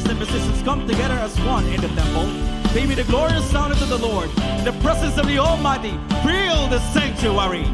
singers and musicians come together as one in the temple, Give me the glorious sound unto the Lord. in The presence of the Almighty Fill the sanctuary.